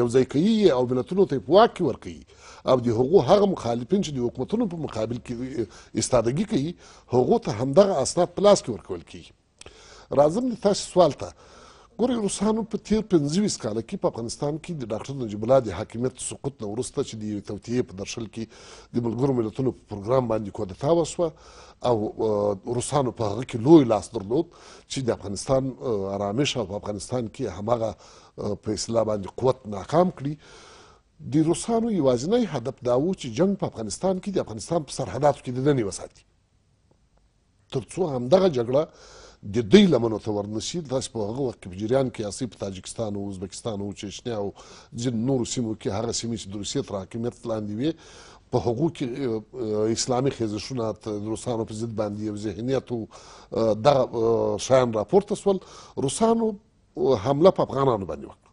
S3: یو ځای کوي او ملتونو ته یې په واک کې ورکوي او د هغو هغه مخالفین چې د حکومتونو په مقابل کې استادګي کوي هغو ته همدغه اسناد په لاس کې ورکول کیږي راځم د تاسو سوال ته ګورئ روسانو په تیر 25 کال کې په افغانستان کې د ډاکټر نجیب الله د حاکمیت سقوط نه وروسته چې د یوې توطیې په درشل کې د ملګرو ملتونو په پروګرام باندې کودتا وسوه او روسانو په هغه کې لوی لاس درلود چې د افغانستان آرامش او افغانستان کې همغه په اصلاح باندې قوت ناکام کړي د روسانو یوازینی هدف دا و چې جنگ په افغانستان کې د افغانستان په سرحداتو کې د دنې وساتي تر څو همدغه جګړه د دوی لمنو ته ورنسي تاسو په هغه وخت کې په جریان کې یاستئ په تاجکستان او ازبکستان او چشنیا او ځینو نورو سیمو کې هغه سیمې چې د روسیې تر حاکمیت لاندې وې په هغو کې اسلامي خیزشونه د روسانو په ضد باندې یو ذهنیت او دغه شیان راپورته سول روسانو حمله په افغانانو باندې وکړه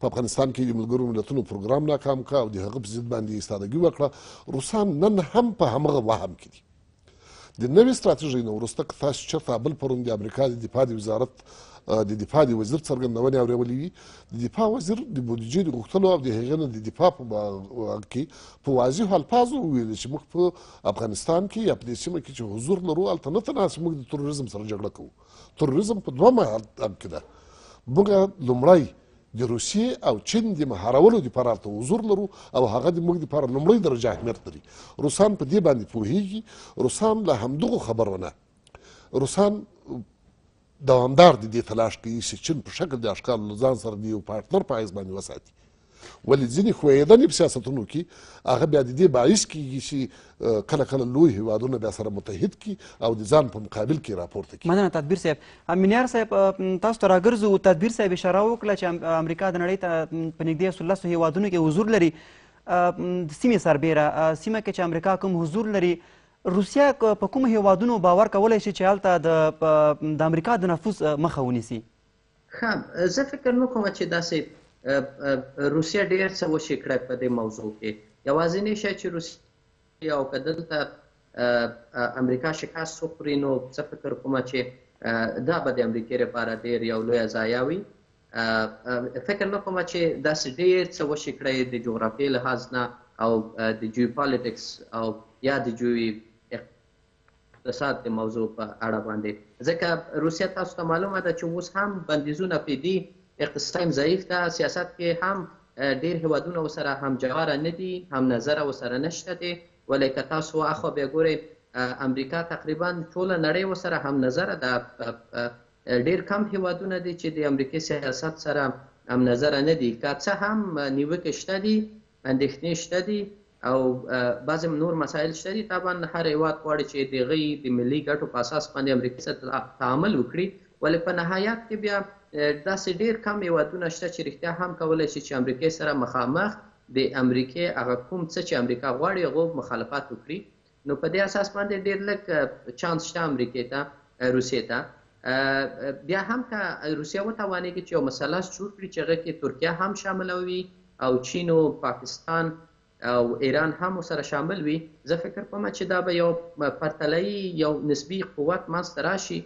S3: په افغانستان کې د ملګرو ملتونو پروګرام ناکام کړ او د هغه په ضد باندې ایستادګي وکړه روسان نن هم په همغه وهم کې دي د نوې ستراتیژۍ نه وروسته که تاسو چېرته بل پرون د امریکا د دفاع د وزارت د دفاع د وزیر څرګندونې اورېولې وي د دفاع وزیر د بودیجې د غوښتلو او د هغې نه د دفاع په باب کې په واضحو الفاظو وویل چې موږ په افغانستان کې یا په دې سیمه کې چې حضور لرو هلته نه تناسب موږ د تروریزم سره جګړه کوو تروریزم په دوه مهال کې ده موږ لومړی د روسیې او چین د مهارولو لپاره هلته حضور لرو او هغه د موږ لپاره لومړۍ درجه اهمیت لري روسان په دې باندې پوهیږي روسان له همدغو خبرو نه روسان دوامدار د دې تلاش کوي چې چین په شکل د اشکال له ځان سره د یو پارتنر په حیث باندې وساتي ولې ځینې ښویېدنې په سیاستونو کې هغه بیا د دې باعث کیږي چې کله کله لوی هیوادونه بیا سره متحد کی او د ځان په مقابل کې راپورته کی
S1: مننه تدبیر صاحب امینیار صاحب تاسو ته راګرځو تدبیر صاحب اشاره وکړه چې امریکا د نړۍ ته په نږدې سلسو هیوادونو کې حضور لري د سیمې سربیره سیمه کې چې امریکا کوم حضور لري روسیا په کوم هیوادونو باور کولای شي چې هلته د امریکا د نفوذ مخه ونیسي
S4: ښه زه فکر نه کوم چې داسې روسیه ډیر څه وشي کړی په دې موضوع کې یوازینی شی چې روسیه او که دلته امریکا شکست وخوري نو زه فکر کوم چې دا به د امریکې لپاره ډیر یو لوی ضایع وي فکر نه کوم چې داسې ډیر څه وشي کړی د جغرافیې لحاظ نه او د جیوپالیټکس او یا د جیوی د ساعت د موضوع په اړه باندې ځکه روسیه تاسو ته معلومه ده چې اوس هم بندیزونه پرې دي، اقتصاد هم ضعیف ده، سیاست کې هم ډېر هېوادونه ورسره همجواره نه دي، هم نظره ورسره نشته دی، ولې که تاسو اخوا بیا ګورئ امریکا تقریبا ټوله نړۍ ورسره هم نظره ده، ډېر کم هېوادونه دي چې د امریکې سیاست سره هم نظره نه دي، که څه هم نیوکې شته دي، اندېښنې شته دي او بعضې نور مسایل شته دي، طبعاً هر هېواد غواړي چې د هغوی د ملي ګټو په اساس باندې امریکې سره تعامل وکړي، ولې په نهایت کې بیا داسې ډېر کم هېوادونه شته چې رښتیا هم کولای شي چې امریکې سره مخامخ د امریکې هغه کوم څه چې امریکا غواړي هغو مخالفت وکړي نو په دې اساس باندې ډېر لږ چانس شته امریکې ته روسیې ته بیا هم که روسیه وتوانېږي چې یو مثلث جوړ کړي چې هغه کې ترکیه هم شامله وي او چین او پاکستان او ایران هم ورسره شامل وي زه فکر کوم چې دا به یو پرتله یي یو نسبي قوت منځته راشي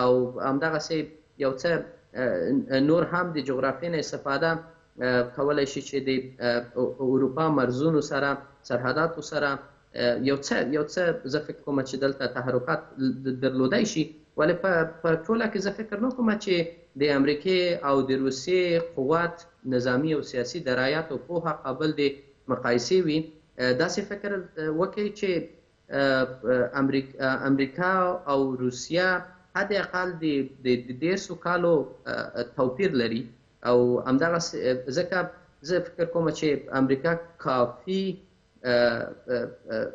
S4: او همدغسې یو څه نور هم د جغرافیې نه استفاده کولای شي چې د اروپا مرزونو سره، سرحداتو سره یو څه یو څه زه فکر کوم چې دلته تحرکات درلودای شي، ولې په ټوله کې زه فکر نه کوم چې د امریکې او د روسیې قوت، نظامي او سیاسي درایت او پوهه قابل د مقایسې وي، داسې فکر وکړئ چې امریکا او روسیه حد اقل د دېرسو کالو توپیر لري او همدغه ځکه زه فکر کوم چې امریکا کافي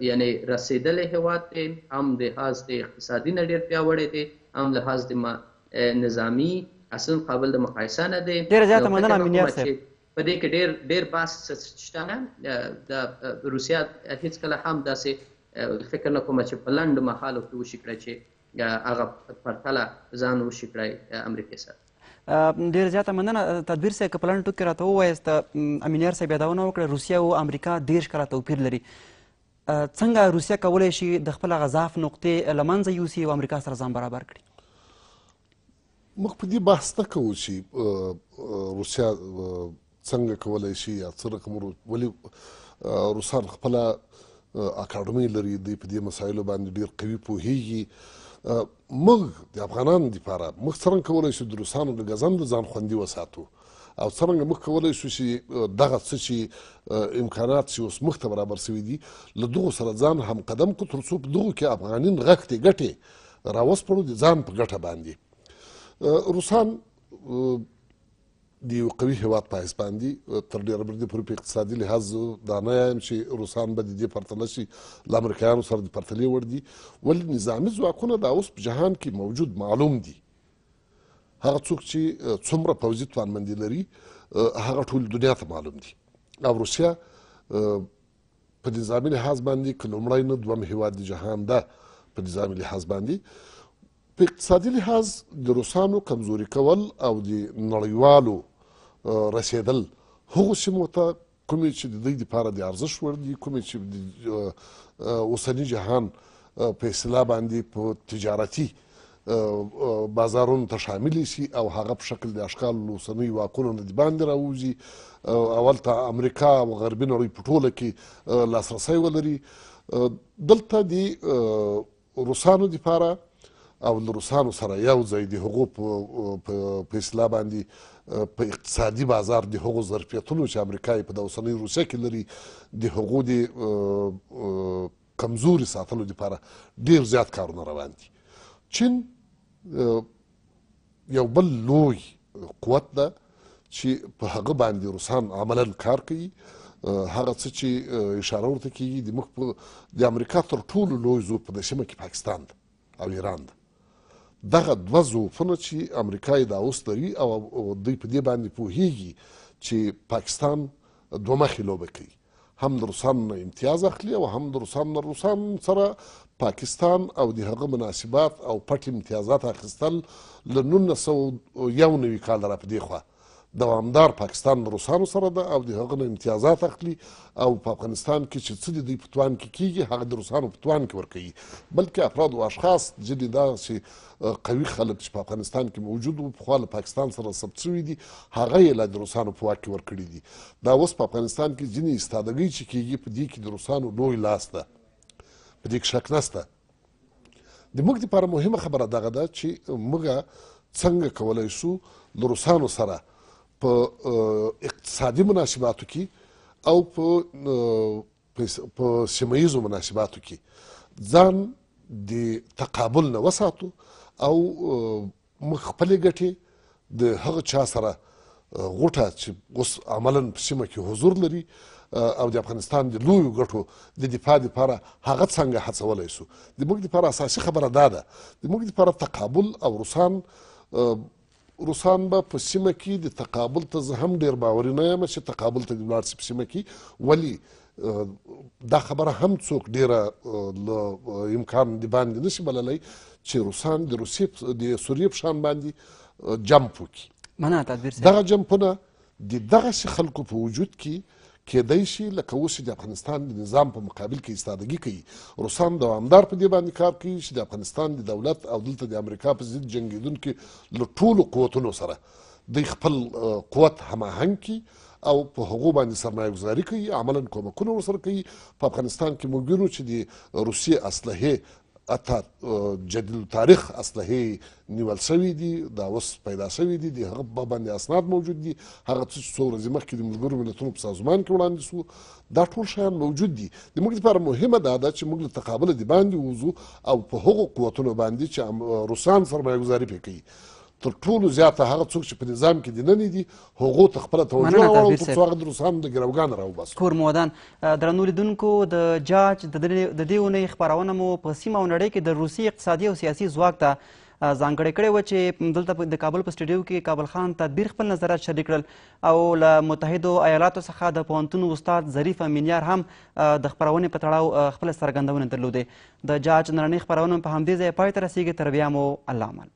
S4: یعنې رسېدلی هېواد دی، هم لحاظ د اقتصادي نه ډېر پیاوړی دی، هم لحاظ د نظامي اصلاً قابل د مقایسه نه دی.
S1: ډېره زیاته مننه امینیار صاحب.
S4: په دې کې ډېر ډېر بحث شته نه د روسیه هیڅکله هم داسې فکر نه کوم چې په لنډو مهالو کې وشي کړای چې هغه پرتله ځان وشي کړای امریکې سره
S1: ډیر زیاته مننه تدبیر صاحب که په لنډ ټکو کې راته ووایاست امینیار صاحب یادونه وکړه روسیه او امریکا دېرش کاله توپیر لري څنګه روسیه کولی شي د خپل هغه ضعف نقطې له منځه یوسي او امریکا سره ځان برابر کړي
S3: موږ په دې بحث نه کوو چې روسیا څنګه کولای شي یا څه رقم ولې روسان خپل اکاډمي لري دوی په دې مسایلو باندې ډیر قوي پوهیږي موږ د افغانانو لپاره موږ څنګه کولای شو د روسانو د غزند ځان خوندي وساتو او څرنګه موږ کولای شو چې دغه څه چې امکانات چې اوس موږ ته برابر شوي دي له دغو سره ځان هم قدم کړو تر څو په دغو کې افغاني نغښتې ګټې راوسپړو د ځان په ګټه باندې روسان د یو قوي هیواد په حیث باندې تر ډېره بر دې پورې په اقتصادي لحاظ دا نه یم چې روسان به د دې پرتله شي له امریکایانو سره د پرتلې وړ دي ولې نظامي ځواکونه دا اوس په جهان کې موجود معلوم دي هغه څوک چې څومره پوځي توانمندي لري هغه ټول دنیا ته معلوم دي او روسیه په نظامی لحاظ باندې که لومړی نه دوم هیواد د جهان ده په نظامی لحاظ باندې په اقتصادي لحاظ د روسانو کمزوري کول او د نړیوالو رسیدل هغو سیمو ته کومې چې د دوی لپاره د ارزښت وړ دي، کومې چې د اوسني جهان په اصطلاح باندې په تجارتي بازارونو ته شاملې شي او هغه په شکل د اشکالو له اوسنیو واکونو نه د باندې راووځي او هلته امریکا او غربي نړۍ په ټوله کې لاسرسی ولري دلته د روسانو دپاره او له روسانو سره یو ځای د هغو په اصطلاح باندې په اقتصادي بازار د هغو ظرفیتونو چې امریکا یې په د اوسنۍ روسیه کې لري د هغو د کمزوري ساتلو لپاره ډیر زیات کارونه روان دي چین یو بل لوی قوت ده چې په هغه باندې روسان عملا کار کوي هغه څه چې اشاره ورته کیږي د مخ په د امریکا تر ټولو لوی زور په دې سیمه کې پاکستان ده او ایران ده دغه دوه ځوفونه چې امریکا یې دا اوس لري او دوی په دې باندې پوهیږي چې پاکستان دوه مخې لوبه کوي هم د روسانو نه امتیاز اخلي او هم د روسانو نه روسان سره پاکستان او د هغه مناسبات او پټ امتیازات اخیستل له نولس سوه یو نوي کاله را په دې خوا دوامدار پاکستان له روسانو سره ده او د هغه نه امتیازات اخلي او په افغانستان کې چې څه د دوی په توان کې کېږي هغه د روسانو په توان کې ورکوي بلکې افراد او اشخاص ځینې داسې قوي خلک چې په افغانستان کې موجود وو پخوا له پاکستان سره ثبت شوي دي هغه یې لا د روسانو په واک کې ورکړي دي دا اوس په افغانستان کې ځینې استادګۍ چې کېږي په دې کې د روسانو لوی لاس ده په دې کې شک نشته د موږ لپاره مهمه خبره دغه ده چې موږ څنګه کولای شو له روسانو سره په اقتصادي مناسباتو کې او په په سیمه ییزو مناسباتو کې ځان د تقابل نه وساتو او موږ خپلې ګټې د هغه چا سره غوټه چې اوس عملا په سیمه کې حضور لري او د افغانستان د لویو ګټو د دفاع لپاره هغه څنګه هڅولی سو د موږ لپاره اساسي خبره دا ده د موږ لپاره تقابل او روسان روسان به په سیمه کې د تقابل ته زه هم ډیر باوري نه یم چې تقابل ته دې ولاړ شي په سیمه کې ولي دا خبره هم څوک ډیره له امکان د باندې نشي بللی چې روسان د روسیې د سوریې په شان باندې جمپ وکړي دغه جمپونه د دغسې خلکو په وجود کې کېدای شي لکه اوس چې د افغانستان د نظام په مقابل کې ایستادګي کوي، روسان دوامدار په دې باندې کار کوي چې د افغانستان د دولت او دلته د امریکا په ضد جنګېدونکي له ټولو قوتونو سره دوی خپل قوت هماهنګ کړي او په هغو باندې سرمایه ګزاري کوي عملا کومکونه ورسره کوي په افغانستان کې موږ وینو چې د روسیې اسلحې حتی جدید التاریخ اسلحې نیول شوې دي دا اوس پیدا شوې دي د هغه په باندې اسناد موجود دي هغه څه چې څو ورځې مخکې د ملګرو ملتونو په سازمان کې وړاندې شو دا ټول شیان موجود دي د موږ لپاره مهمه دا ده چې موږ له تقابله د باندې ووځو او په هغو قوتونو باندې چې روسان سرمایه ګزاري پرې کوي تر ټولو زیاته هغه څوک چې په نظام کې دننه دي هغو ته خپله توجه راواړوم تر څو هغه د روسانو د ګروګانه راوباسم
S1: کور مو ودان درنو لیدونکو د جاج د دې اونۍ خپرونه مو په سیمه او نړۍ کې د روسي اقتصادي او سیاسي ځواک ته ځانګړې کړې وه چې دلته د کابل په سټډیو کې کابل خان تدبیر خپل نظرات شریک کړل او له متحدو ایالاتو څخه د پوهنتون استاد ظریف امینیار هم د خپرونې په تړاو خپل څرګندونې درلودې د جاج نړنۍ خپرونه په همدې ځای پای ته رسیږي تر بیا مو الله امان